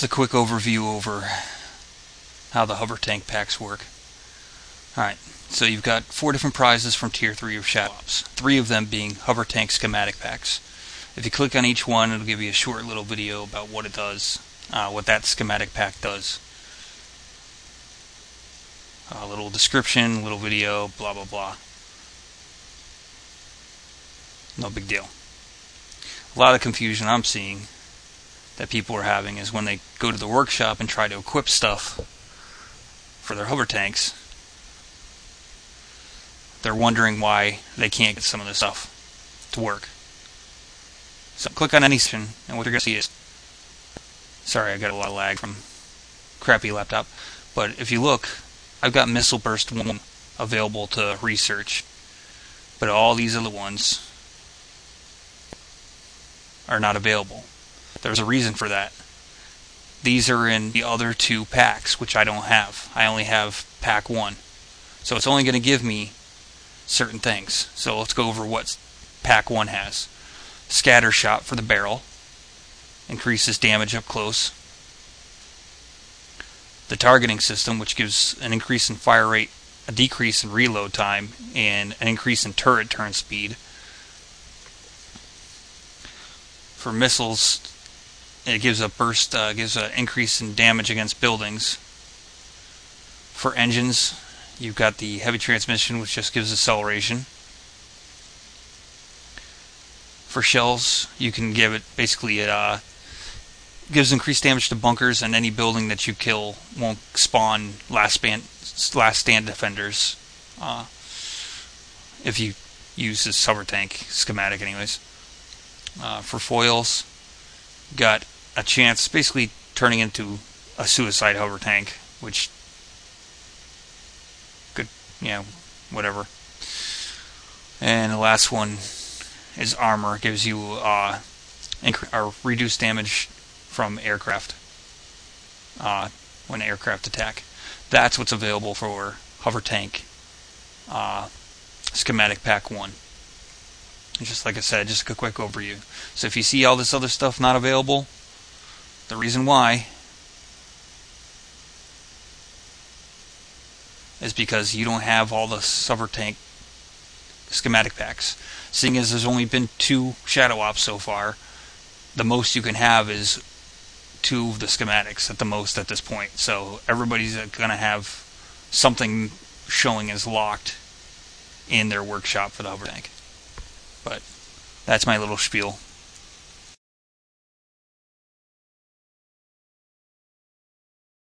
Just a quick overview over how the hover tank packs work. Alright, so you've got four different prizes from Tier 3 of Shadow Ops, three of them being hover tank schematic packs. If you click on each one, it'll give you a short little video about what it does, uh, what that schematic pack does. A little description, little video, blah blah blah. No big deal. A lot of confusion I'm seeing that people are having is when they go to the workshop and try to equip stuff for their hover tanks, they're wondering why they can't get some of the stuff to work. So click on any section, and what you're going to see is, sorry, I got a lot of lag from crappy laptop, but if you look, I've got Missile Burst 1 available to research, but all these other ones are not available. There's a reason for that. These are in the other two packs, which I don't have. I only have pack 1. So it's only going to give me certain things. So let's go over what pack 1 has. Scatter shot for the barrel. Increases damage up close the targeting system, which gives an increase in fire rate, a decrease in reload time, and an increase in turret turn speed. For missiles, it gives a burst, uh, gives an increase in damage against buildings. For engines, you've got the heavy transmission, which just gives acceleration. For shells, you can give it basically a uh, gives increased damage to bunkers, and any building that you kill won't spawn last stand, last stand defenders. Uh, if you use the hover tank schematic, anyways. Uh, for foils, got a chance, basically turning into a suicide hover tank, which good, yeah, whatever. And the last one is armor, gives you uh, or reduced damage from aircraft uh, when aircraft attack. That's what's available for hover tank uh, schematic pack 1. Just like I said, just a quick overview. So if you see all this other stuff not available, the reason why is because you don't have all the hover tank schematic packs. Seeing as there's only been two Shadow Ops so far, the most you can have is two of the schematics at the most at this point. So everybody's going to have something showing as locked in their workshop for the hover tank. But that's my little spiel.